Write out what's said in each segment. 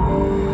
Resident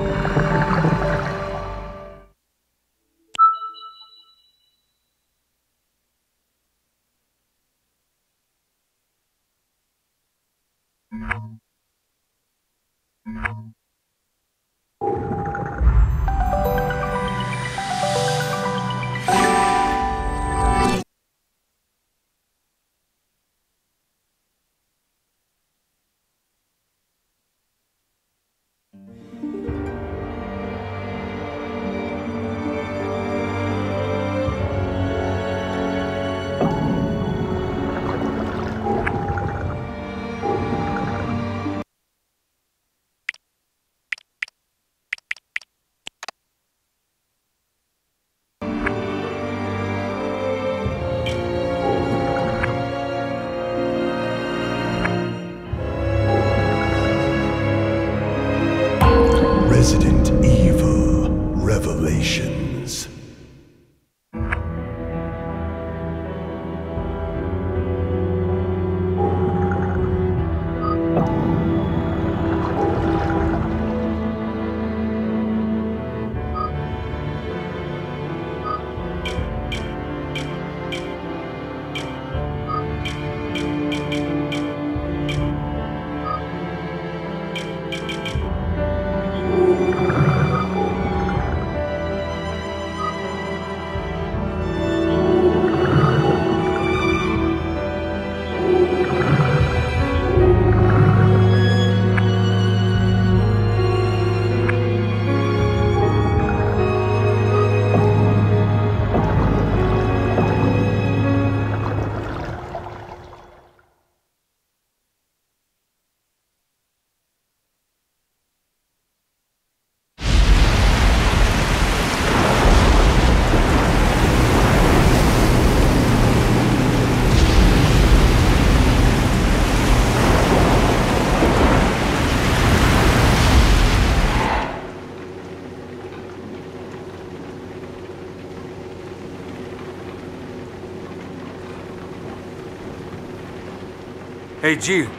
Hey, Jill.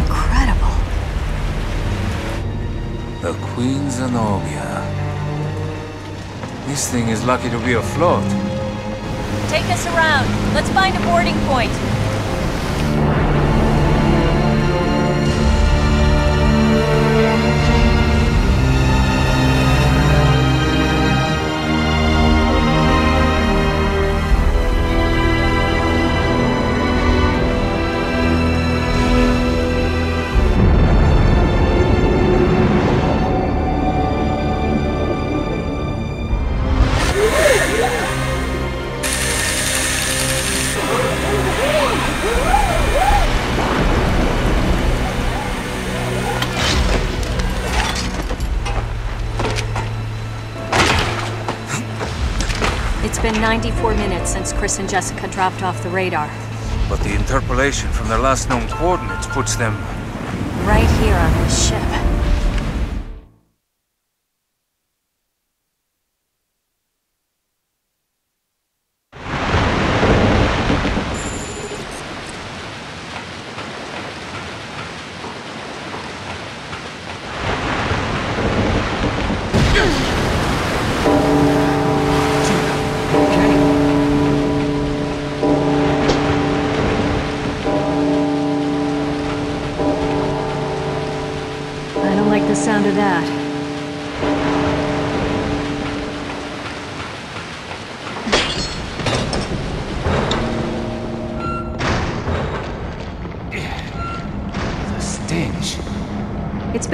Incredible. The Queen Zenobia. This thing is lucky to be afloat. Around. Let's find a boarding point. Been 94 minutes since Chris and Jessica dropped off the radar. But the interpolation from their last known coordinates puts them... Right here on this ship.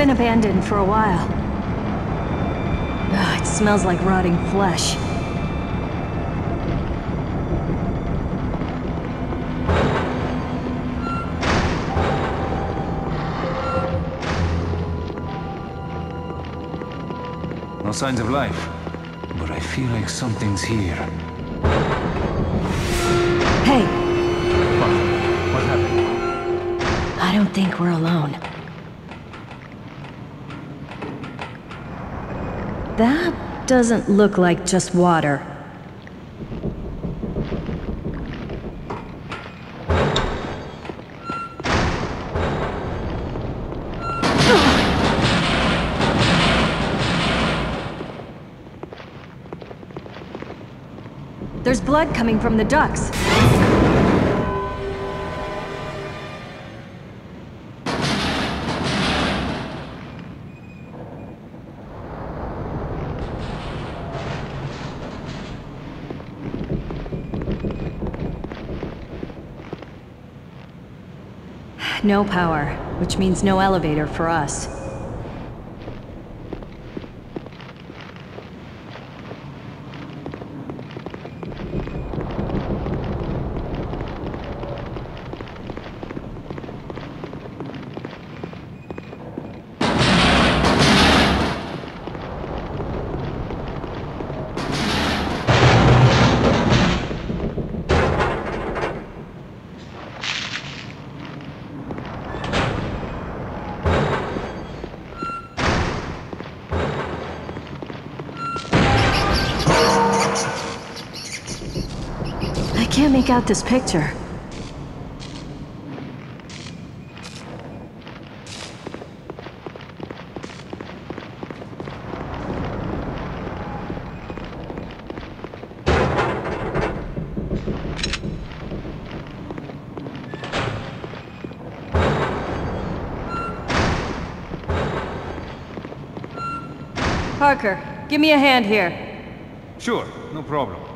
Been abandoned for a while. Ugh, it smells like rotting flesh. No signs of life. But I feel like something's here. Hey, What? What happened? I don't think we're alone. That doesn't look like just water. There's blood coming from the ducts. No power, which means no elevator for us. I out this picture. Parker, give me a hand here. Sure, no problem.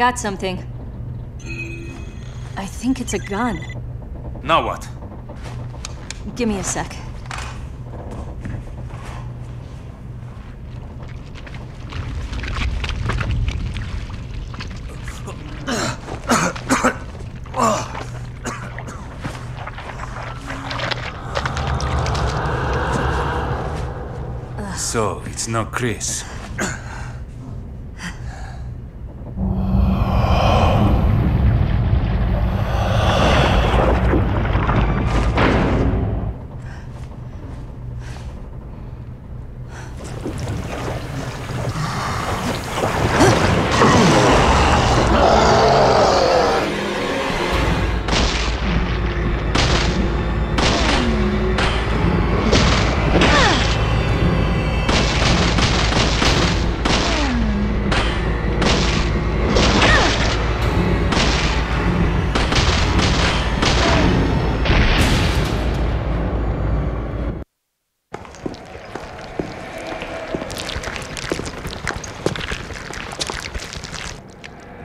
Got something. I think it's a gun. Now what? Give me a sec. So, it's not Chris.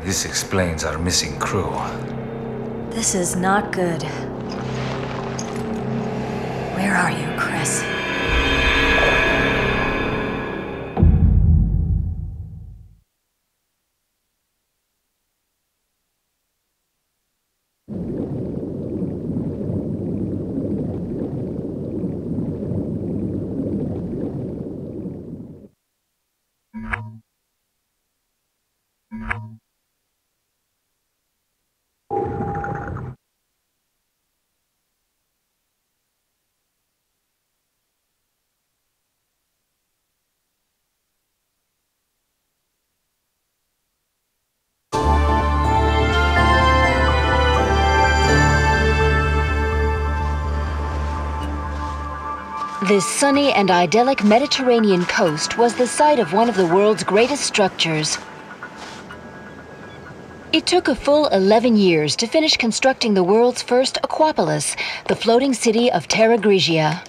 This explains our missing crew. This is not good. Where are you, Chris? This sunny and idyllic Mediterranean coast was the site of one of the world's greatest structures. It took a full 11 years to finish constructing the world's first Aquapolis, the floating city of Terra Grigia.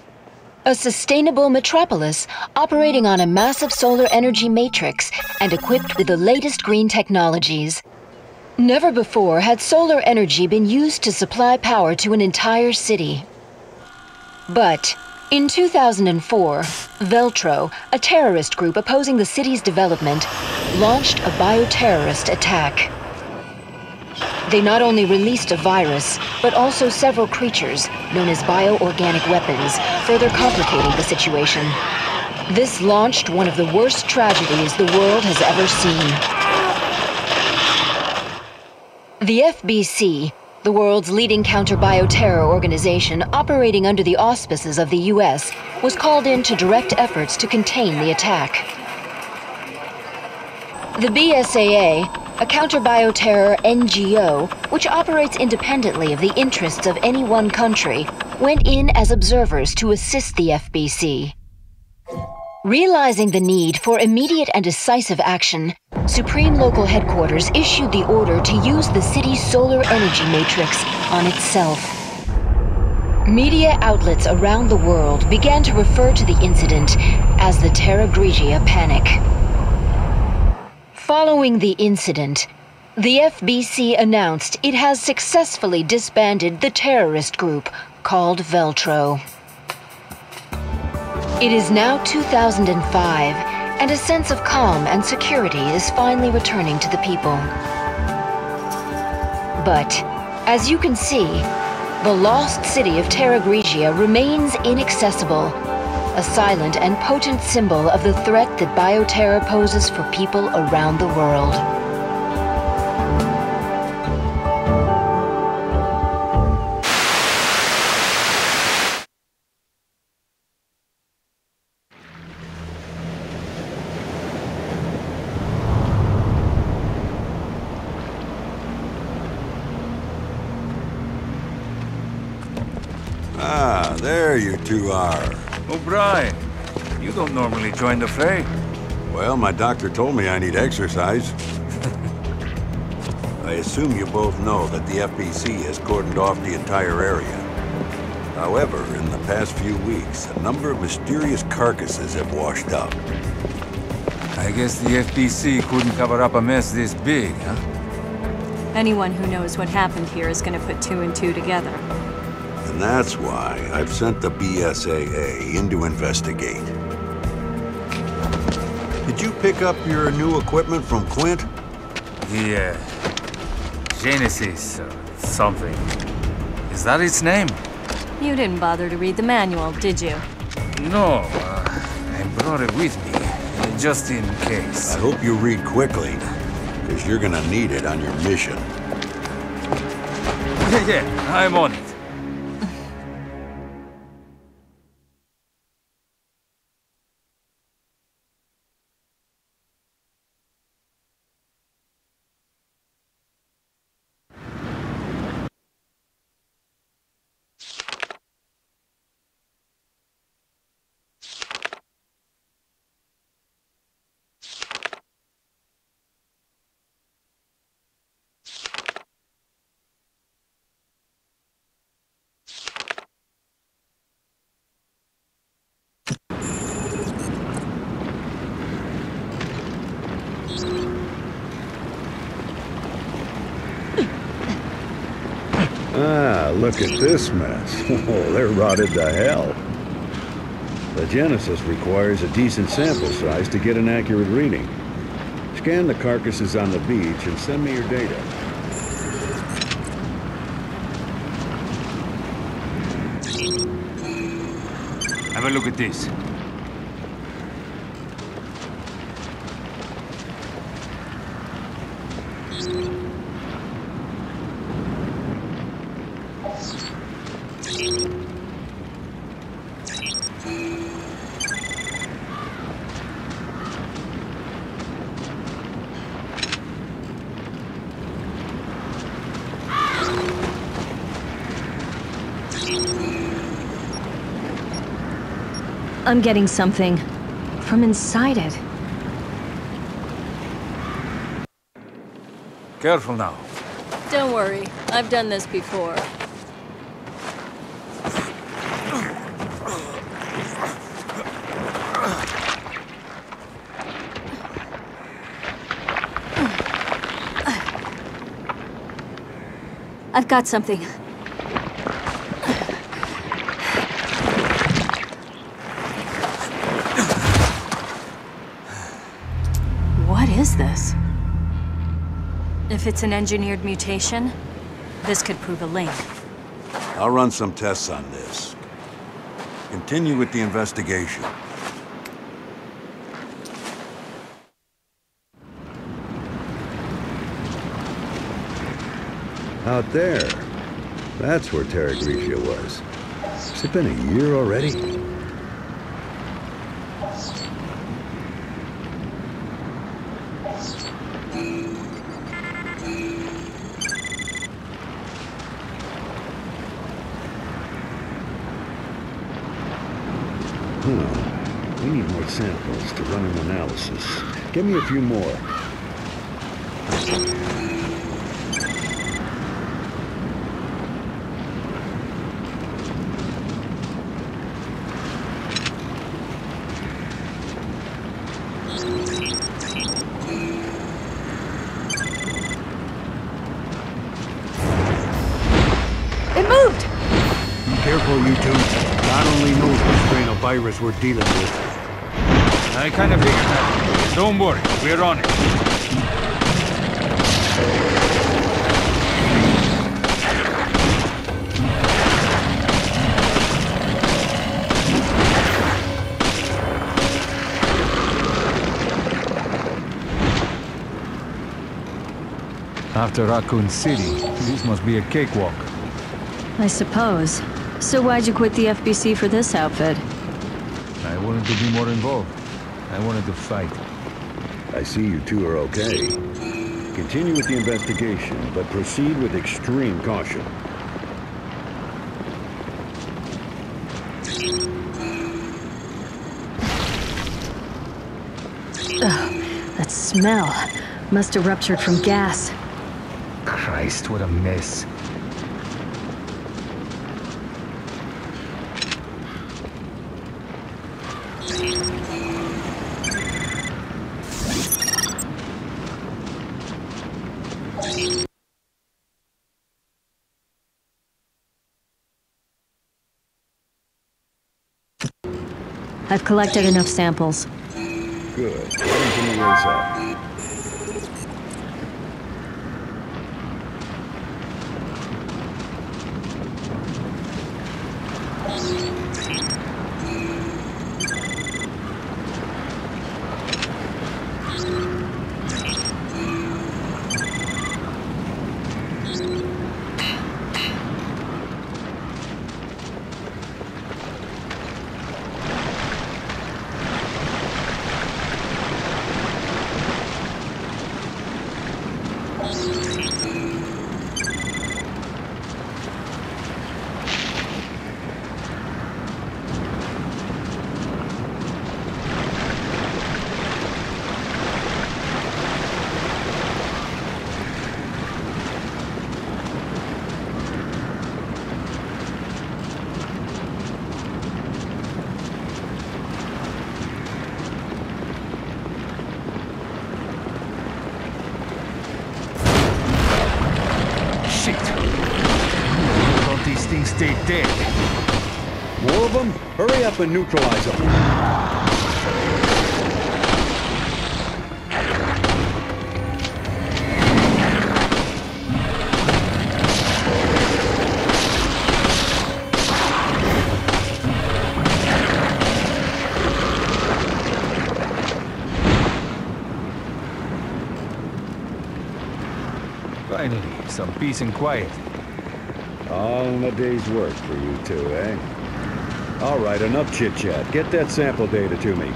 A sustainable metropolis operating on a massive solar energy matrix and equipped with the latest green technologies. Never before had solar energy been used to supply power to an entire city. But in 2004, Veltro, a terrorist group opposing the city's development, launched a bioterrorist attack. They not only released a virus, but also several creatures, known as bioorganic weapons, further complicating the situation. This launched one of the worst tragedies the world has ever seen. The FBC, the world's leading counter-bioterror organization operating under the auspices of the US, was called in to direct efforts to contain the attack. The BSAA, a counter-bioterror NGO, which operates independently of the interests of any one country, went in as observers to assist the FBC. Realizing the need for immediate and decisive action, Supreme Local Headquarters issued the order to use the city's solar energy matrix on itself. Media outlets around the world began to refer to the incident as the Terra Grigia Panic. Following the incident, the FBC announced it has successfully disbanded the terrorist group called Veltro. It is now 2005, and a sense of calm and security is finally returning to the people. But, as you can see, the lost city of Terra Grigia remains inaccessible, a silent and potent symbol of the threat that bioterror poses for people around the world. Oh, O'Brian, you don't normally join the fray. Well, my doctor told me I need exercise. I assume you both know that the FBC has cordoned off the entire area. However, in the past few weeks, a number of mysterious carcasses have washed up. I guess the FBC couldn't cover up a mess this big, huh? Anyone who knows what happened here is gonna put two and two together. And that's why I've sent the BSAA in to investigate. Did you pick up your new equipment from Quint? The, uh, Genesis or something. Is that its name? You didn't bother to read the manual, did you? No, uh, I brought it with me, just in case. I hope you read quickly, because you're gonna need it on your mission. Yeah, yeah, I'm on it. Ah, look at this mess. Oh, they're rotted to hell. The Genesis requires a decent sample size to get an accurate reading. Scan the carcasses on the beach and send me your data. Have a look at this. I'm getting something from inside it. Careful now. Don't worry, I've done this before. I've got something. If it's an engineered mutation, this could prove a link. I'll run some tests on this. Continue with the investigation. Out there. That's where Terra Grigia was. Has it been a year already? Huh. We need more samples to run an analysis. Give me a few more. It moved! Be careful, you two. God only knows what strain of virus we're dealing with. I kind of figured that. Don't worry, we're on it. After Raccoon City, this must be a cakewalk. I suppose. So why'd you quit the FBC for this outfit? I wanted to be more involved. I wanted to fight. I see you two are okay. Continue with the investigation, but proceed with extreme caution. That smell. Must have ruptured from gas. Christ, what a mess. I've collected enough samples. Good. Raise up? Shit! Why don't these things stay dead? More of them? Hurry up and neutralize them. Finally, some peace and quiet. All in a day's work for you two, eh? All right, enough chit-chat. Get that sample data to me.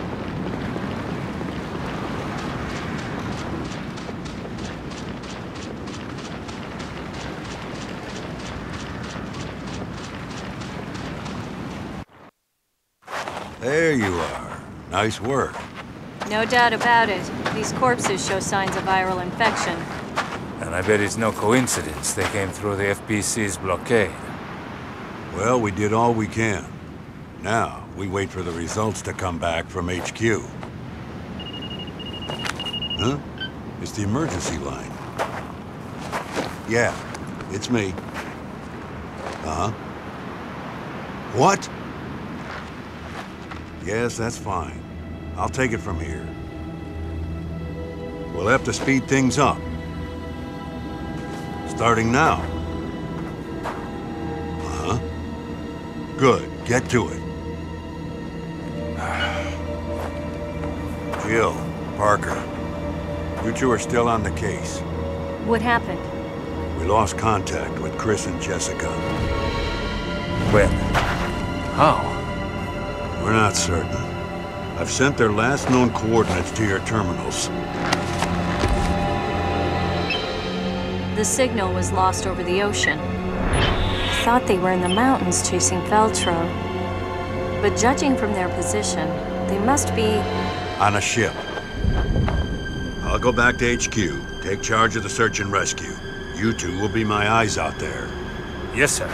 There you are. Nice work. No doubt about it. These corpses show signs of viral infection. And I bet it's no coincidence they came through the FBC's blockade. Well, we did all we can. Now, we wait for the results to come back from HQ. Huh? It's the emergency line. Yeah, it's me. Uh-huh. What? Yes, that's fine. I'll take it from here. We'll have to speed things up. Starting now. Uh-huh. Good. Get to it. Jill, Parker, you two are still on the case. What happened? We lost contact with Chris and Jessica. When? How? We're not certain. I've sent their last known coordinates to your terminals. The signal was lost over the ocean. I thought they were in the mountains chasing Veltro. But judging from their position, they must be... On a ship. I'll go back to HQ, take charge of the search and rescue. You two will be my eyes out there. Yes, sir.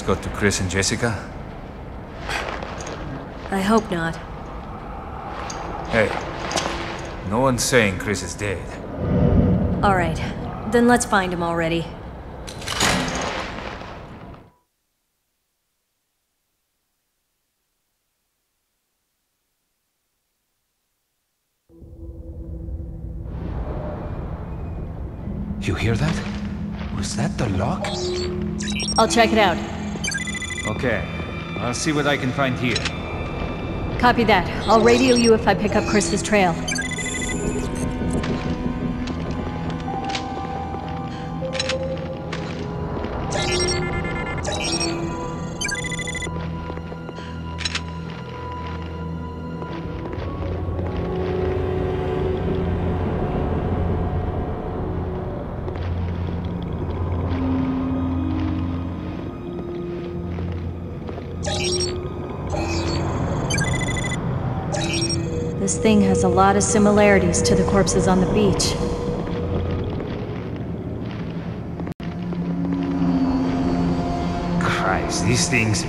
Things got to Chris and Jessica? I hope not. Hey, no one's saying Chris is dead. All right, then let's find him already. You hear that? Was that the lock? I'll check it out. Okay, I'll see what I can find here. Copy that. I'll radio you if I pick up Chris's trail. Lot of similarities to the corpses on the beach. Christ, these things.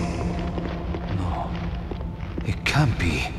No. It can't be.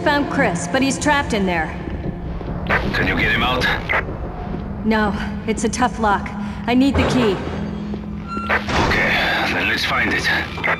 Found Chris, but he's trapped in there. Can you get him out? No, it's a tough lock. I need the key. Okay, then let's find it.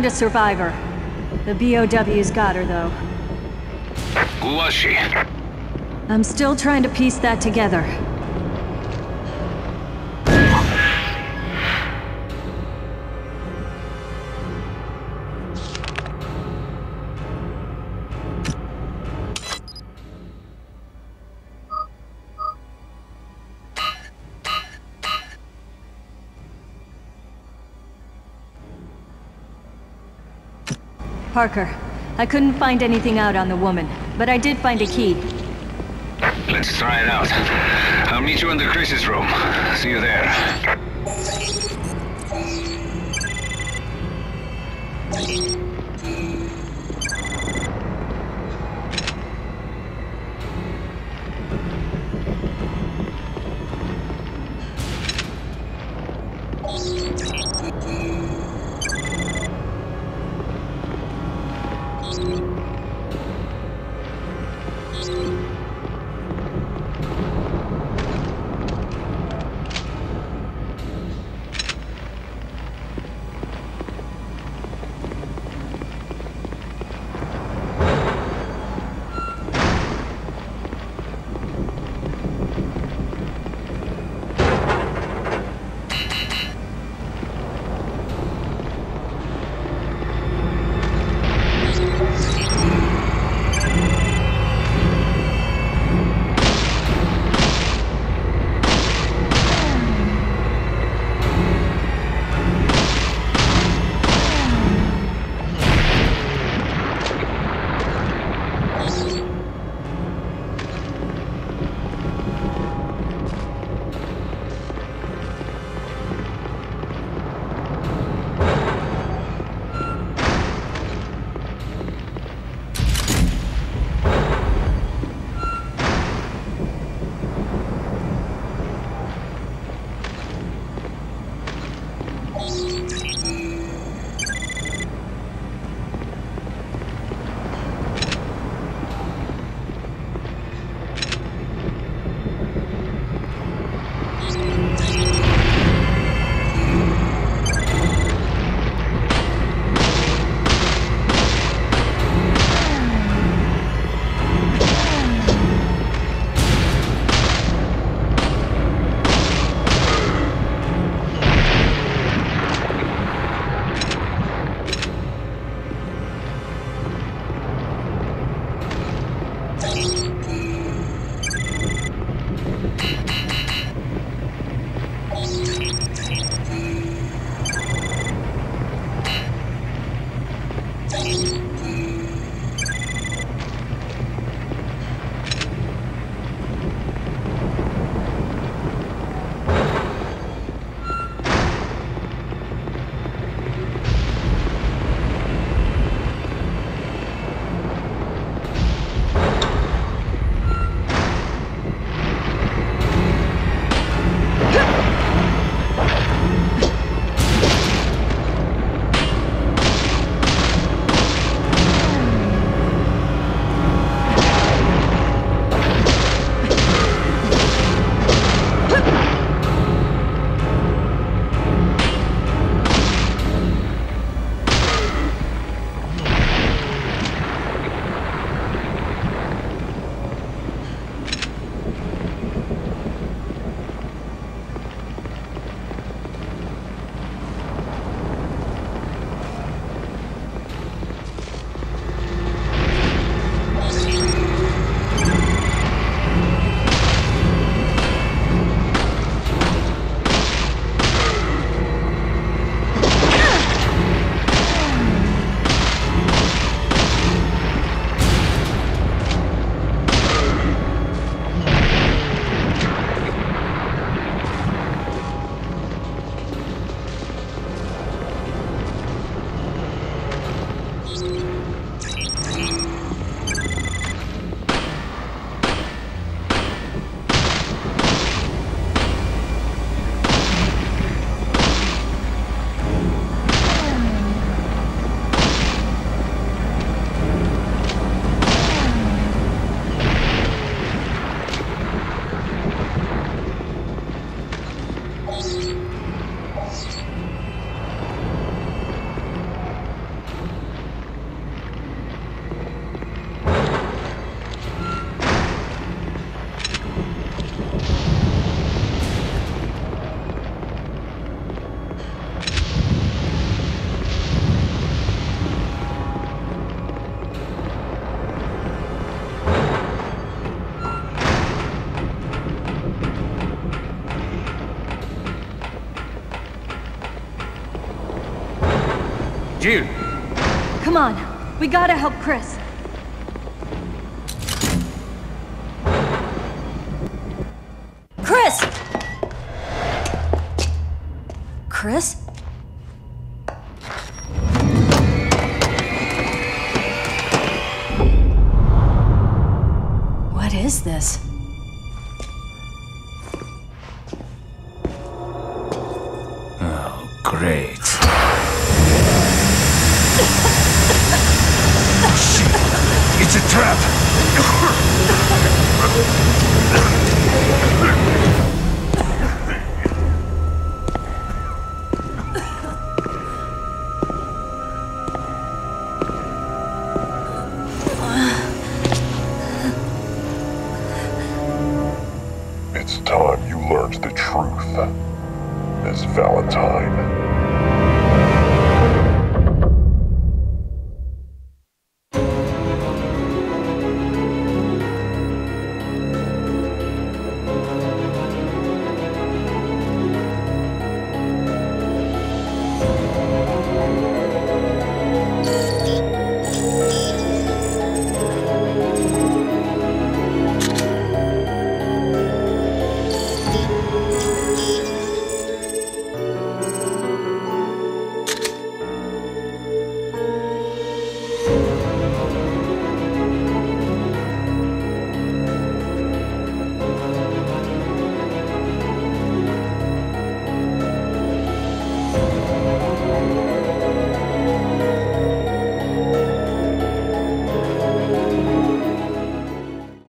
Found a survivor. The BOW's got her, though. Who was she? I'm still trying to piece that together. Parker, I couldn't find anything out on the woman, but I did find a key. Let's try it out. I'll meet you in the Chris's room. See you there. Gotta help Chris.